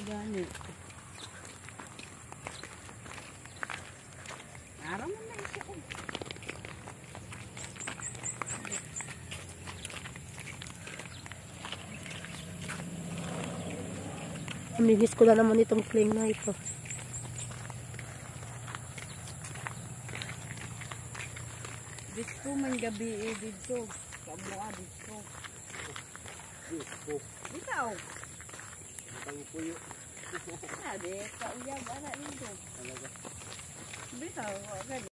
Gani. Araw mo na isa ko. Amibis ko na naman itong cling na ito. Dito man gabi eh dito. Kamua dito. Pangkuyo. Sabi, kauya ba na rin doon? Talaga. Bisa, wala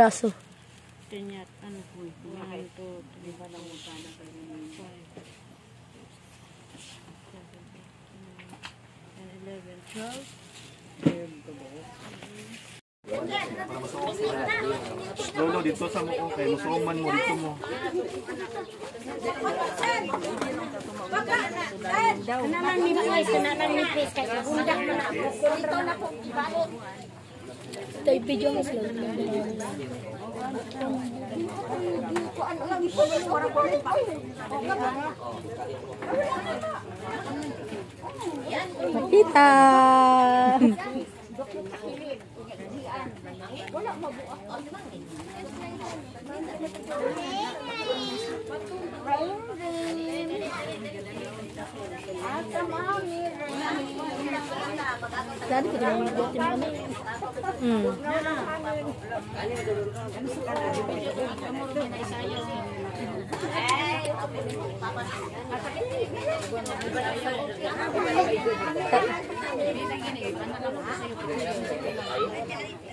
peraso? tinyat, ano po? Yan to, di ba lang mong sana ka rin? 11, 12. Lolo, dito sa mo, okay. Musuman mo, dito mo. Naman ni Boy, naman ni Chris, kaya bundak mo na ako. Ito na po, balik. Ito i-video mo sila. Makita! Dati ko din video din kami. Hmm.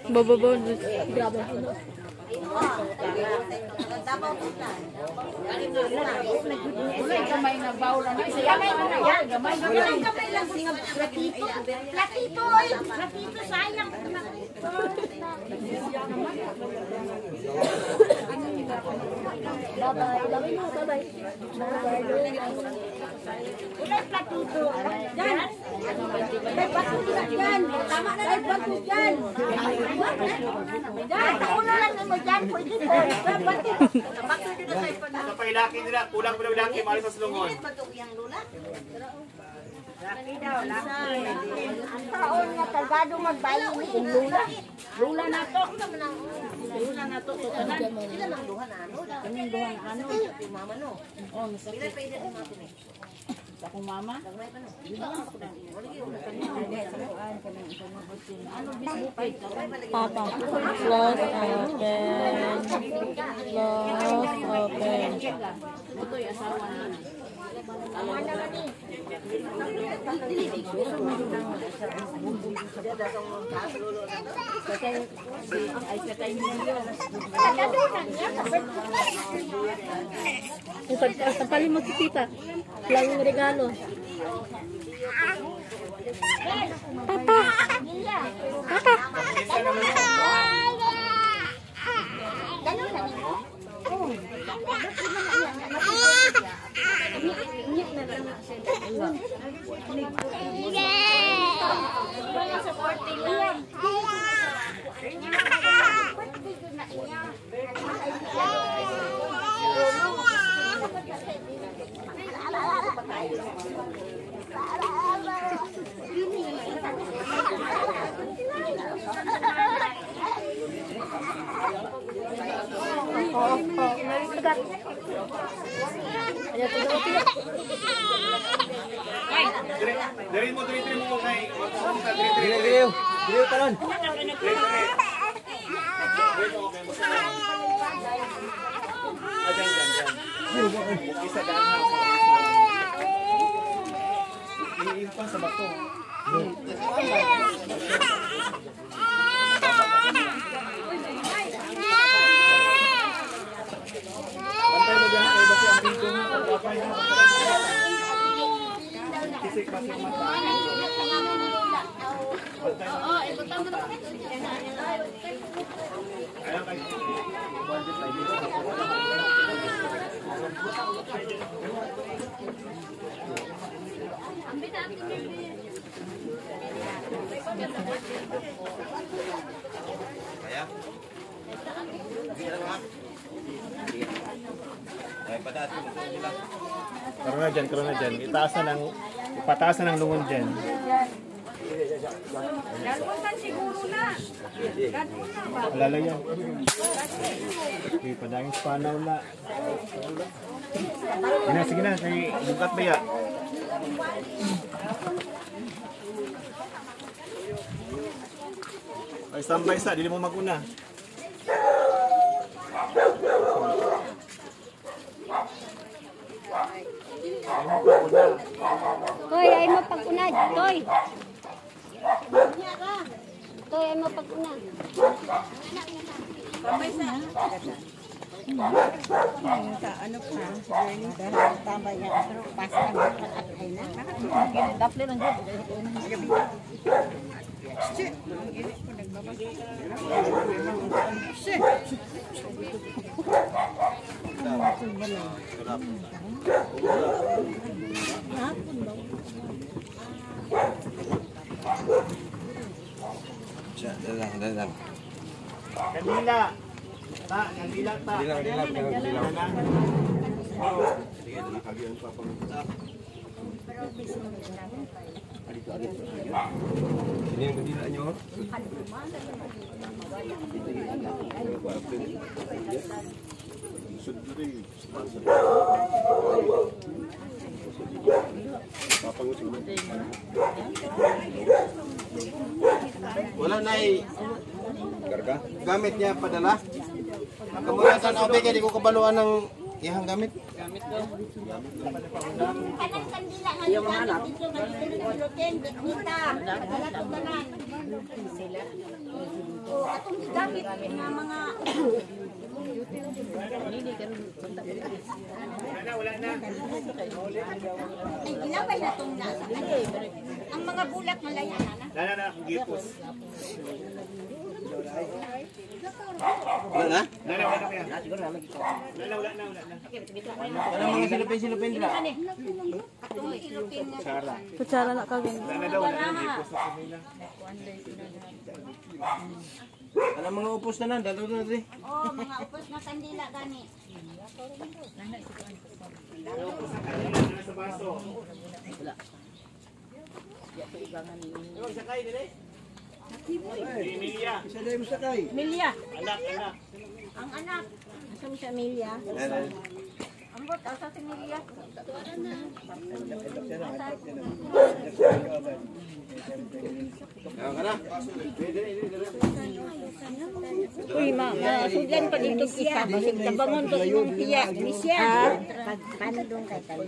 Bababaw. Grabe po. no? Platito, platito, oy, platito, sayang. Bye-bye. Bye-bye. Bye-bye. Ulay platito. Yan. May platito na yan. Tama na lang platito yan. Yan, kaulo lang mo dyan. Pwede po. Sa pailaki nila, kulang pa daw ilaki, malis sa sulungon. Ang taon nga tagado magbayo ni Lula. Lula na to. Lula na to. to tanan. Kaming duha na ano. Oh, masakit. Sa akong mama? Ano bisbukid? Papa. Close, open. Close, open. Ito'y asawa na. Katay, si, ay katay niyo. Tapalin mo si tita. Laging regalo. Dari mo, dari mo mo kay. Dari, dari. Dari, talon. Pantay mo dyan kay Basi ang pinto mo. Pagkapay mo. Kisik pa sa mata. Ayan kay. Karoon na dyan, karoon na dyan. Itaas na ng, ipataas na ng lungon dyan. Alala yan. Okay, padangin sa panaw na. Sige na, sige na. Kay bukat ba ya? Ay, standby sa. Dili mo maguna. Pag-unad. Toy. Toy, ay mo pag-unad. Sa ano pa, journey dahil tama niya. Pero pasa na at ay na. Daple Cak, dalam, dalam. Kanila. Tak, kanila tak. Dilang, dilang, dilang, dilang. Oh, sige, dalam pagi ang papang. Adik-adik. Ini yang kedilaknya. Adik-adik. Wala na eh. Gamit niya padala. Kamurasan ako kaya di ko kabaluan ng ihang gamit. Kanang kandila nga yung anak. Dito nga dito nga lutin. Kita. Kadala to tanan. O, atong gamit nga mga Ay, ginabay na itong nasa. Ang mga bulak na layan na. Lala na akong gipos. Wala na? Wala mga silupin-silupin mga upos na na, dalaw na rin. Oo, mga upos na kandila gani. Wala Emilia. Milya. Anak, anak. Ang anak. Asa mo si Amelia? Ambot Ayaw ka na? Uy, ma, masuglan pa dito isa. Basig tabangon to imong tiya. Misya. Paano doon kay tayo?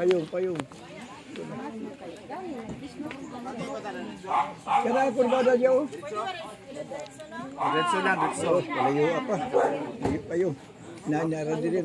Payong, payong. Kaya ba na niyo? Diretso lang, diretso. Palayo apa? Hindi payong. Nanyara din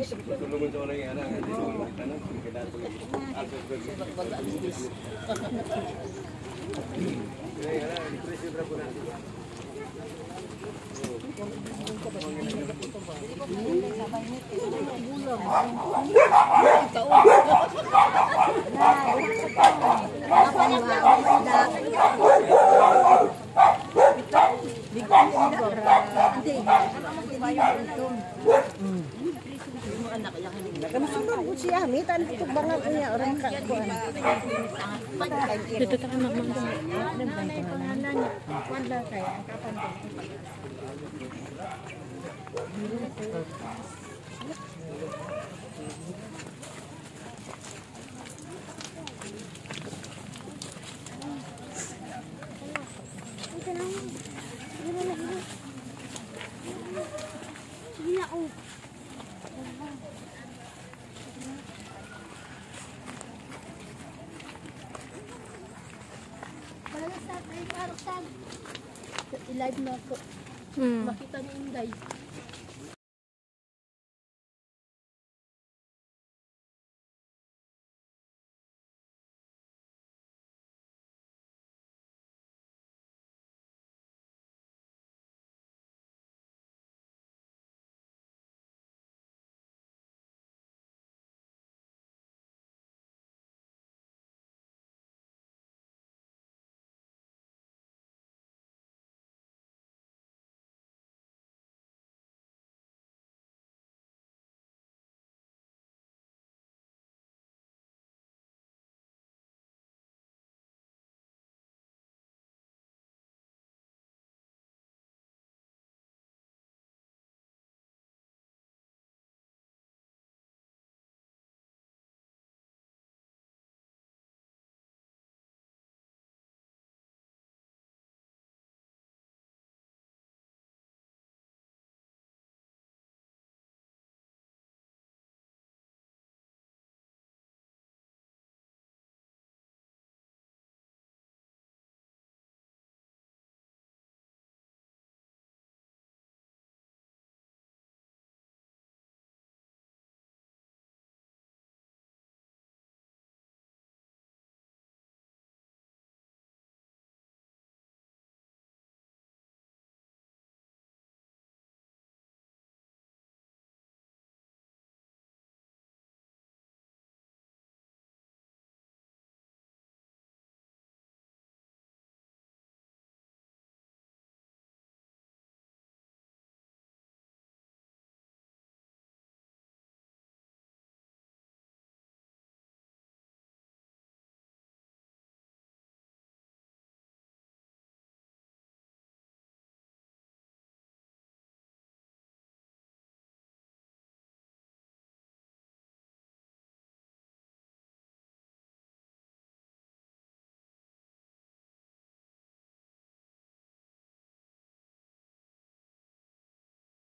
Tulungan sa orang yang ada di sana, kita Kamusta po siya? Mitan ito bangat niya orang ka kuan. Dito tayo magmangga. Wala kay ang kapan Hmm. Makita ni Inday.